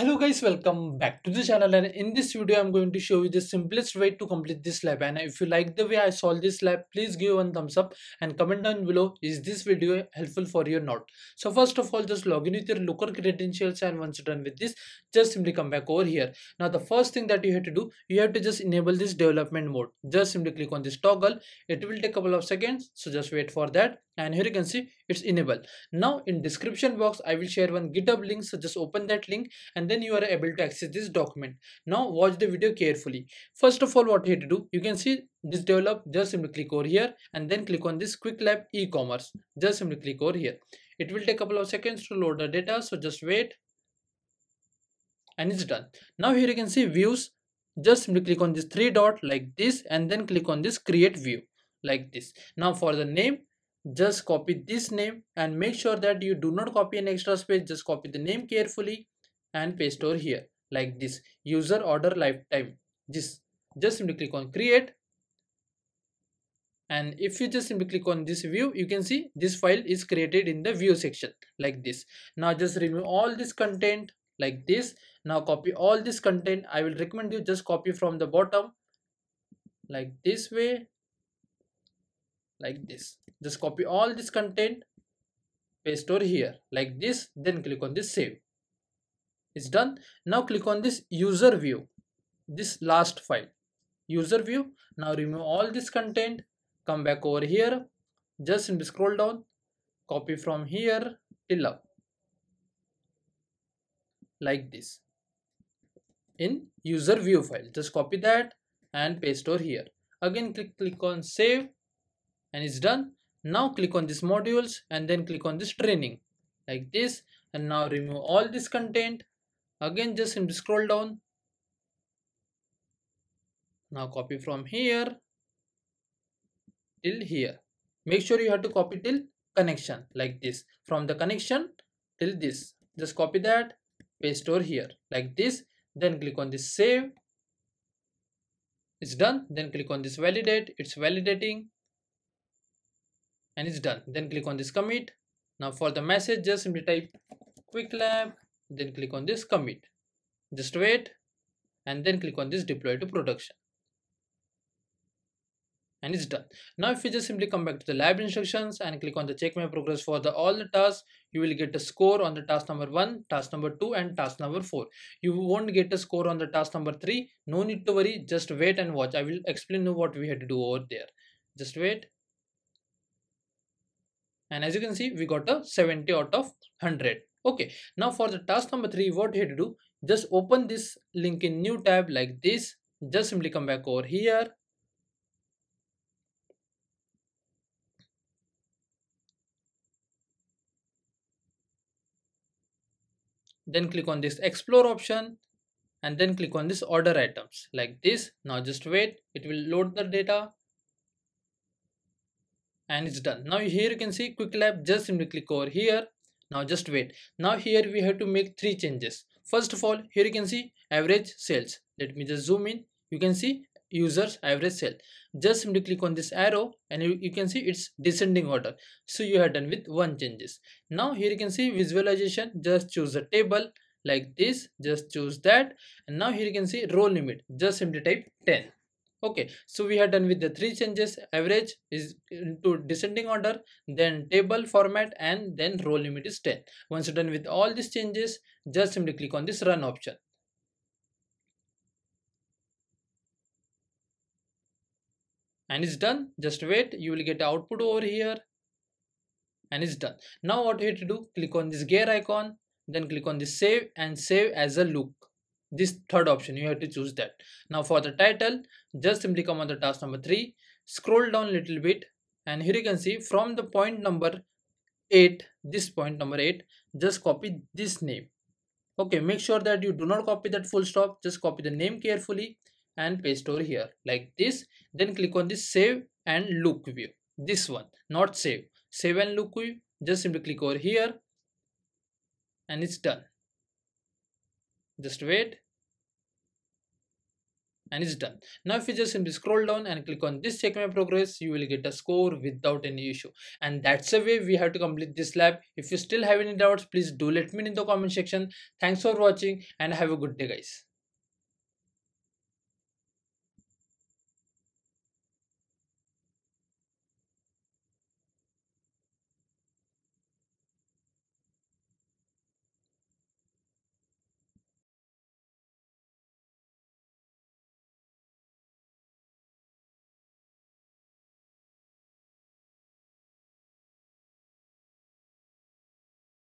Hello guys, welcome back to the channel and in this video I'm going to show you the simplest way to complete this lab and if you like the way I solved this lab please give one thumbs up and comment down below is this video helpful for you or not. So first of all just log in with your local credentials and once you're done with this just simply come back over here. Now the first thing that you have to do you have to just enable this development mode. Just simply click on this toggle. It will take a couple of seconds so just wait for that and here you can see it's enabled. Now in description box I will share one github link so just open that link and then you are able to access this document. Now watch the video carefully. First of all what you have to do you can see this develop just simply click over here and then click on this quick lab e-commerce. Just simply click over here. It will take a couple of seconds to load the data so just wait and it's done. Now here you can see views. Just simply click on this three dot like this and then click on this create view like this. Now for the name just copy this name and make sure that you do not copy an extra space. Just copy the name carefully and paste over here like this. User order lifetime. Just just simply click on create. And if you just simply click on this view you can see this file is created in the view section like this. Now just remove all this content like this. Now copy all this content. I will recommend you just copy from the bottom like this way like this. Just copy all this content paste over here like this then click on this save. It's done. Now click on this user view this last file. User view. Now remove all this content come back over here. Just scroll down copy from here till up like this. In user view file. Just copy that and paste over here. Again click click on save and it's done. Now click on this modules and then click on this training. Like this. And now remove all this content. Again just scroll down. Now copy from here till here. Make sure you have to copy till connection like this. From the connection till this. Just copy that paste over here like this. Then click on this save. It's done. Then click on this validate. It's validating and it's done. Then click on this commit. Now for the message just simply type quick lab then click on this commit. Just wait and then click on this deploy to production. And it's done. Now if you just simply come back to the lab instructions and click on the check my progress for the all the tasks you will get a score on the task number one task number two and task number four. You won't get a score on the task number three. No need to worry. Just wait and watch. I will explain you what we had to do over there. Just wait and as you can see we got a 70 out of 100 okay. Now for the task number three what you have to do? Just open this link in new tab like this. Just simply come back over here. Then click on this explore option and then click on this order items like this. Now just wait. It will load the data and it's done. Now here you can see quick lab just simply click over here. Now just wait. Now here we have to make three changes. First of all here you can see average sales let me just zoom in. You can see users average sale just simply click on this arrow and you, you can see it's descending order. So you have done with one changes. Now here you can see visualization. Just choose a table like this. Just choose that. And now here you can see row limit. Just simply type 10 okay so we have done with the three changes. Average is into descending order then table format and then row limit is 10 once you're done with all these changes just simply click on this run option. And it's done. Just wait. You will get output over here. And it's done. Now what you have to do? Click on this gear icon then click on this save and save as a look this third option you have to choose that. Now for the title just simply come on the task number three. Scroll down a little bit and here you can see from the point number 8 this point number 8 just copy this name. Okay make sure that you do not copy that full stop. Just copy the name carefully and paste over here. Like this then click on this save and look view. This one not save. Save and look view. Just simply click over here and it's done. Just wait and it's done. Now if you just simply scroll down and click on this check my progress you will get a score without any issue. And that's the way we have to complete this lab. If you still have any doubts please do let me know in the comment section. Thanks for watching and have a good day guys